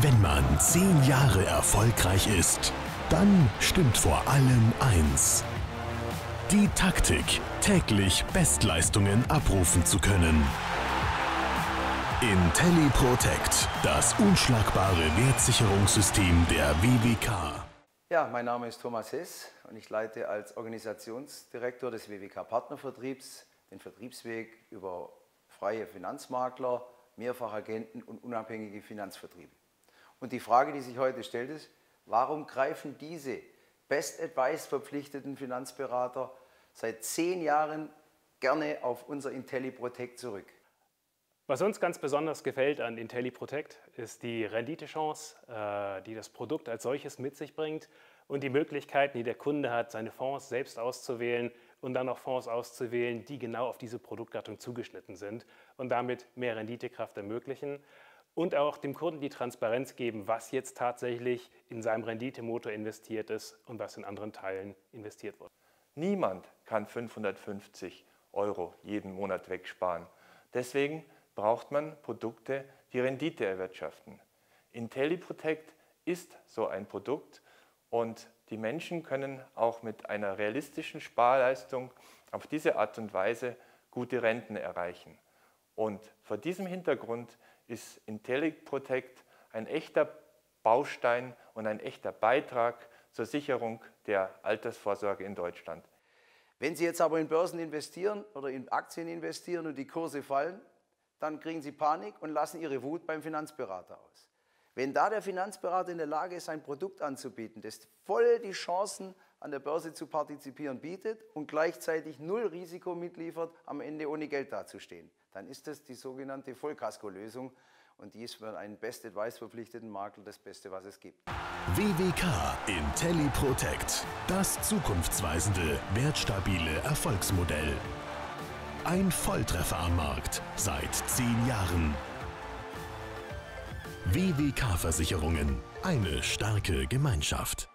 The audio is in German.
Wenn man zehn Jahre erfolgreich ist, dann stimmt vor allem eins. Die Taktik, täglich Bestleistungen abrufen zu können. IntelliProtect, das unschlagbare Wertsicherungssystem der WWK. Ja, mein Name ist Thomas Hess und ich leite als Organisationsdirektor des WWK Partnervertriebs den Vertriebsweg über freie Finanzmakler, Mehrfachagenten und unabhängige Finanzvertriebe. Und die Frage, die sich heute stellt, ist, warum greifen diese Best Advice verpflichteten Finanzberater seit zehn Jahren gerne auf unser IntelliProtect zurück? Was uns ganz besonders gefällt an IntelliProtect ist die Renditechance, äh, die das Produkt als solches mit sich bringt und die Möglichkeiten, die der Kunde hat, seine Fonds selbst auszuwählen und dann auch Fonds auszuwählen, die genau auf diese Produktgattung zugeschnitten sind und damit mehr Renditekraft ermöglichen und auch dem Kunden die Transparenz geben, was jetzt tatsächlich in seinem Renditemotor investiert ist und was in anderen Teilen investiert wurde. Niemand kann 550 Euro jeden Monat wegsparen. Deswegen braucht man Produkte, die Rendite erwirtschaften. IntelliProtect ist so ein Produkt und die Menschen können auch mit einer realistischen Sparleistung auf diese Art und Weise gute Renten erreichen. Und vor diesem Hintergrund ist IntelliProtect ein echter Baustein und ein echter Beitrag zur Sicherung der Altersvorsorge in Deutschland. Wenn Sie jetzt aber in Börsen investieren oder in Aktien investieren und die Kurse fallen, dann kriegen sie Panik und lassen ihre Wut beim Finanzberater aus. Wenn da der Finanzberater in der Lage ist, ein Produkt anzubieten, das voll die Chancen an der Börse zu partizipieren bietet und gleichzeitig null Risiko mitliefert, am Ende ohne Geld dazustehen, dann ist das die sogenannte Vollkasko-Lösung und die ist für einen Best Advice verpflichteten Makler das Beste, was es gibt. WWK IntelliProtect, das zukunftsweisende, wertstabile Erfolgsmodell. Ein Volltreffer am Markt seit zehn Jahren. WWK Versicherungen. Eine starke Gemeinschaft.